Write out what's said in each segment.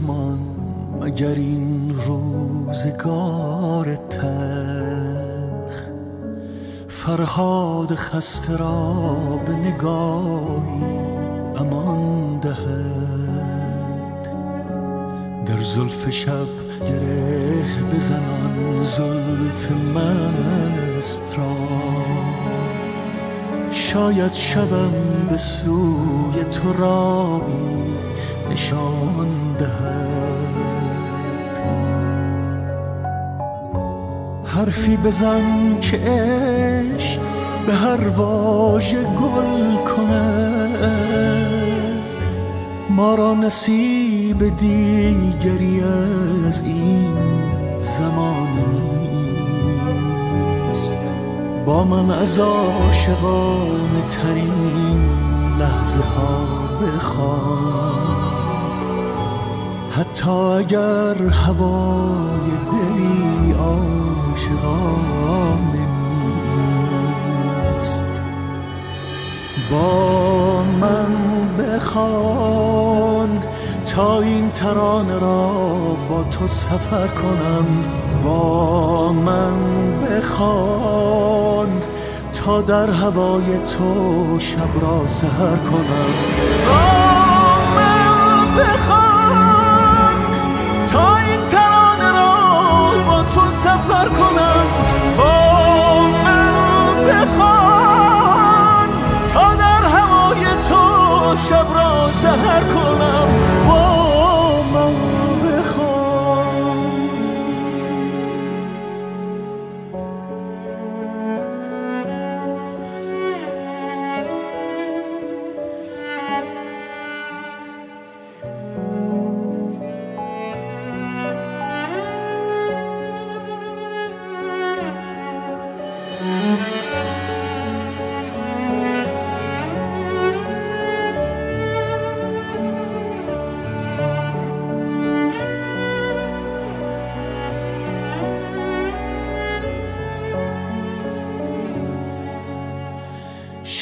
زمان مگر این روزگار تخ فرهاد خسته را به نگاهی امان دهد. در زلف شب گره بزنان زلف مست را شاید شبم به سوی تو راهی نشان دهد. حرفی بزن که عشق به هر واژه گل کند. ما را نصیب دیگری از این زمان نیست. با من از عاشقان ترین لحظه ها بخوان. حتی اگر هوای دلی عاشقانه نیست. با من بخوان تا این ترانه را با تو سفر کنم. با من بخوان تا در هوای تو شب را سهر کنم. با من بخوان تا این ترانه را با تو سفر کنم. با من بخوان تا در هوای تو شب را سهر کنم.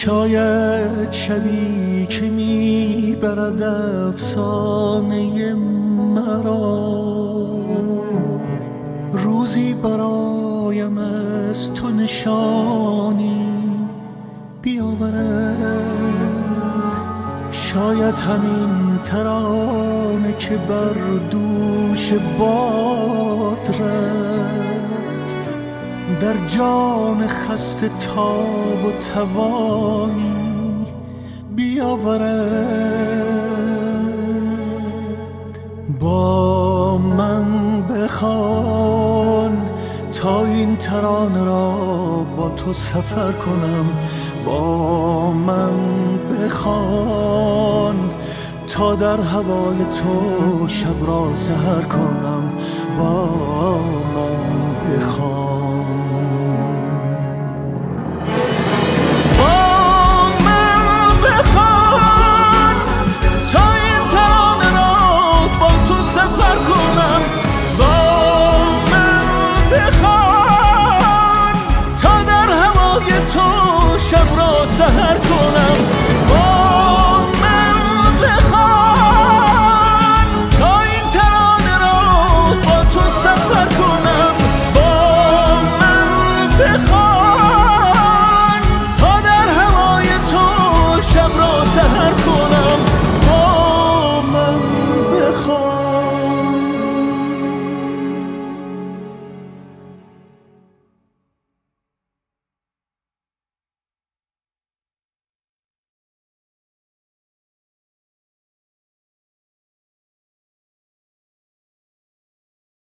شاید شبی که می‌برد افسانه مرا. روزی برایم از تو نشانی بیاورد. شاید همین ترانه که بر دوش باد رفت. در جان خسته تاب و توانی بیاورد. با من بخوان تا این ترانه را با تو سفر کنم. با من بخوان تا در هوای تو شب را سهر کنم. با من